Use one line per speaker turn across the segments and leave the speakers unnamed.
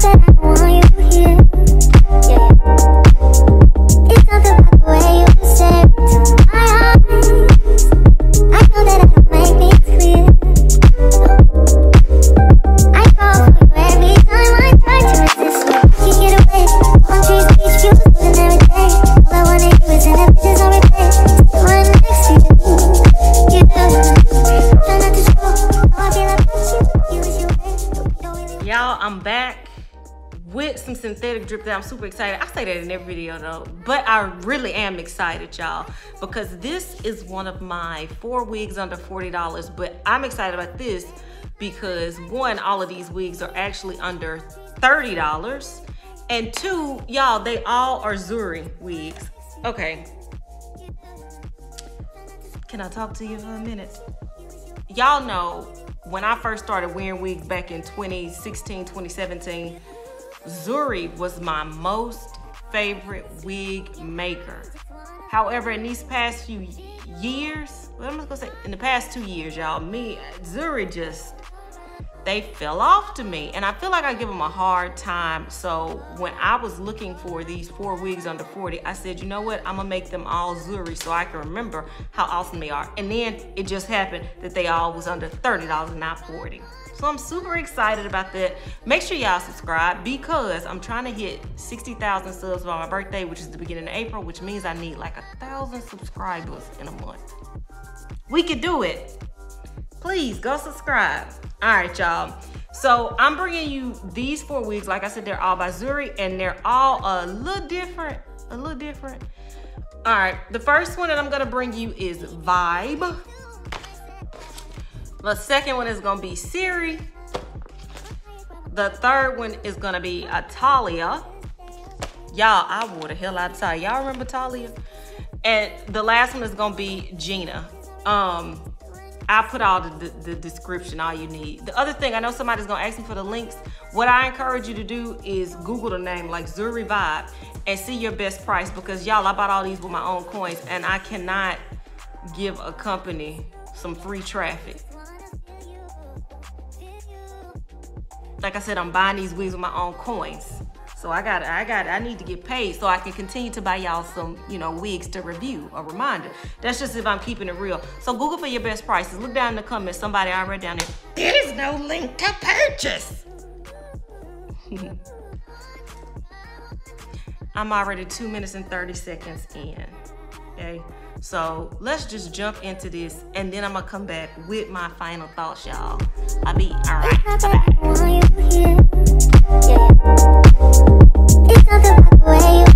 I'm drip that I'm super excited. I say that in every video though, but I really am excited, y'all, because this is one of my four wigs under $40, but I'm excited about this because one, all of these wigs are actually under $30, and two, y'all, they all are Zury wigs. Okay. Can I talk to you for a minute? Y'all know when I first started wearing wigs back in 2016, 2017, Zury was my most favorite wig maker. However, in these past few years, what am I gonna say? In the past two years, y'all, me, Zury just they fell off to me. And I feel like I give them a hard time. So when I was looking for these four wigs under 40, I said, you know what? I'm gonna make them all Zury so I can remember how awesome they are. And then it just happened that they all was under $30 and not 40. So I'm super excited about that. Make sure y'all subscribe because I'm trying to hit 60,000 subs by my birthday, which is the beginning of April, which means I need like a thousand subscribers in a month. We could do it. Please go subscribe. All right, y'all. So I'm bringing you these four wigs. Like I said, they're all by Zury and they're all a little different, a little different. All right, the first one that I'm gonna bring you is Vibe. The second one is gonna be Siri. The third one is gonna be Atalia. Y'all, I wore the hell out of Talia. Y'all remember Talia? And the last one is gonna be Gina. Um, I put all the, the, the, description, all you need. The other thing, I know somebody's gonna ask me for the links. What I encourage you to do is Google the name like Zury Vibe and see your best price because y'all, I bought all these with my own coins and I cannot give a company some free traffic. Like I said, I'm buying these wigs with my own coins. So I got, I got, I need to get paid so I can continue to buy y'all some, you know, wigs to review. A reminder. That's just if I'm keeping it real. So Google for your best prices. Look down in the comments. Somebody already down there. There is no link to purchase. I'm already two minutes and 30 seconds in. Okay. So let's just jump into this and then I'm gonna come back with my final thoughts, y'all. I'll be all right. Bye. It's not the way. you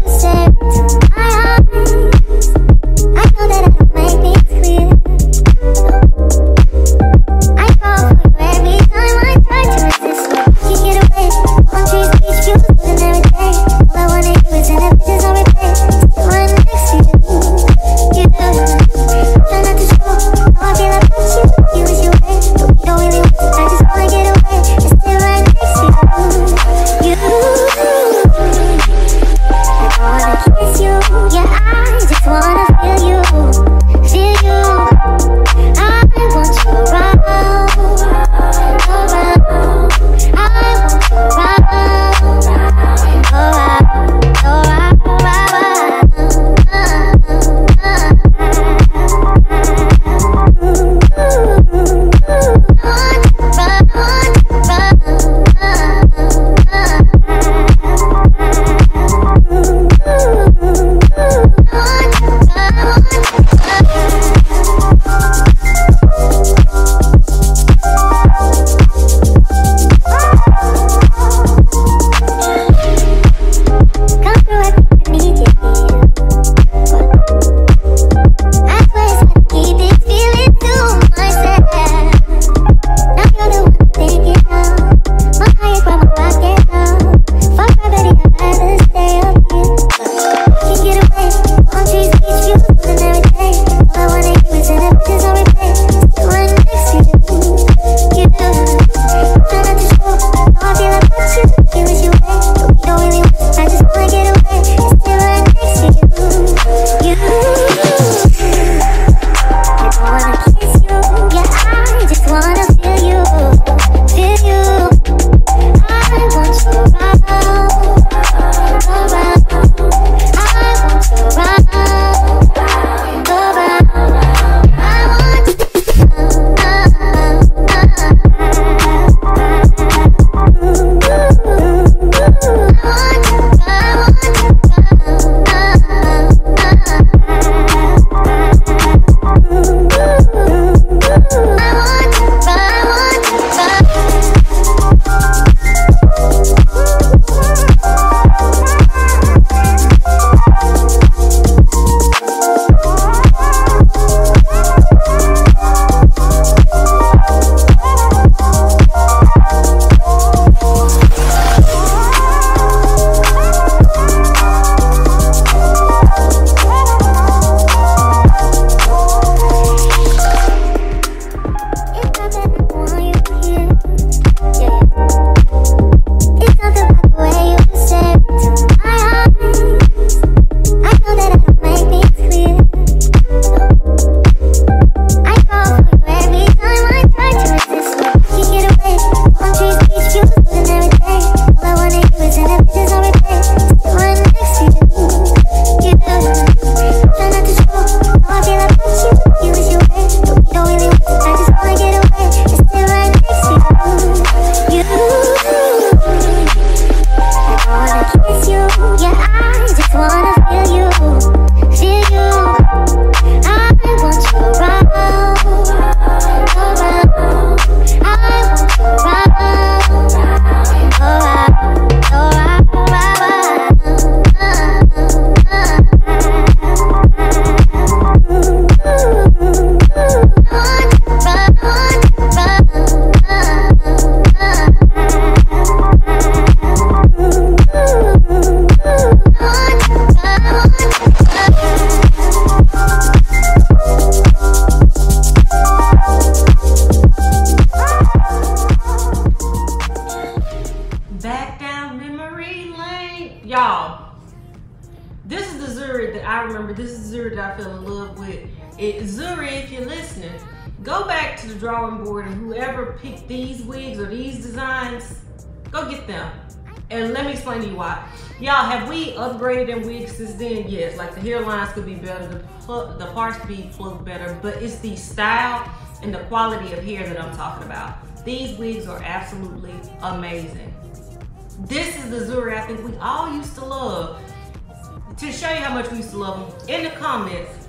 y'all, this is the Zury that I remember. This is Zury that I fell in love with. It, Zury, if you're listening, go back to the drawing board and whoever picked these wigs or these designs, go get them. And let me explain to you why. Y'all, have we upgraded in wigs since then? Yes, like the hairlines could be better, the, the parts could be look better, but it's the style and the quality of hair that I'm talking about. These wigs are absolutely amazing. This is the Zury I think we all used to love. To show you how much we used to love them, in the comments,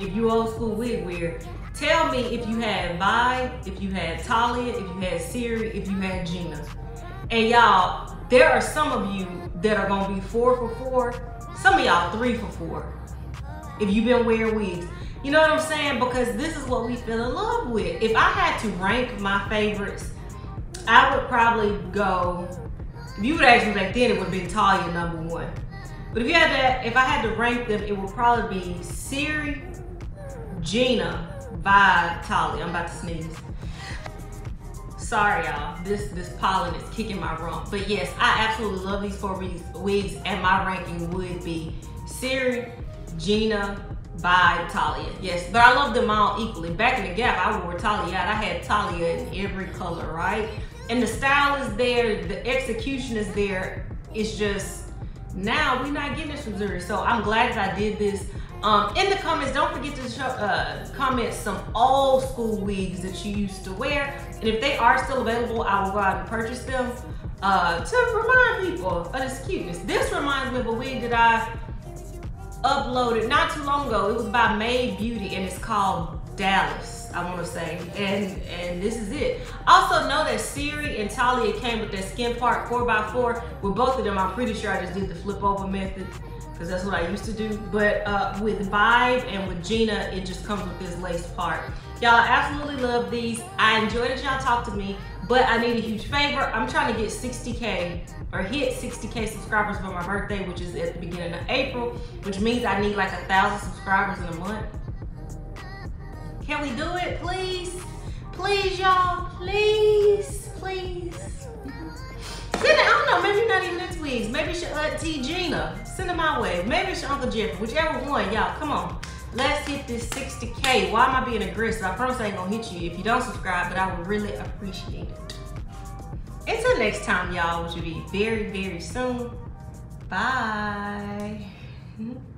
if you old school wig wear, tell me if you had Vibe, if you had Talia, if you had Siri, if you had Gina. And y'all, there are some of you that are gonna be four for four. Some of y'all three for four. If you've been wearing wigs. You know what I'm saying? Because this is what we fell in love with. If I had to rank my favorites, I would probably go, if you would ask me back then, it would be Talia number one. But if you had that, if I had to rank them, it would probably be Siri, Gina, Vibe, Talia. I'm about to sneeze. Sorry, y'all. This this pollen is kicking my rump. But yes, I absolutely love these four wigs, and my ranking would be Siri, Gina, Vibe, Talia. Yes, but I love them all equally. Back in the Gap, I wore Talia out. I had Talia in every color, right? And the style is there, the execution is there. It's just now we're not getting this from Zury. So I'm glad that I did this. Um, in the comments, don't forget to show, uh, comment some old school wigs that you used to wear. And if they are still available, I will go out and purchase them uh, to remind people of this cuteness. This reminds me of a wig that I uploaded not too long ago. It was by Made Beauty and it's called Dallas, I want to say. And and this is it. Also know that Siri and Talia came with that skin part 4x4. With both of them, I'm pretty sure I just did the flip over method because that's what I used to do. But uh, with Vibe and with Gina, it just comes with this lace part. Y'all absolutely love these. I enjoyed that y'all talked to me, but I need a huge favor. I'm trying to get 60K or hit 60K subscribers for my birthday, which is at the beginning of April, which means I need like a thousand subscribers in a month. Can we do it, please? Please, y'all, please, please. Send it, I don't know, maybe not even next week. Maybe it's your auntie Gina. Send it my way. Maybe it's your Uncle Jeffrey, whichever one, y'all, come on. Let's hit this 60K. Why am I being aggressive? I promise I ain't gonna hit you if you don't subscribe, but I would really appreciate it. Until next time, y'all, which will be very, very soon. Bye.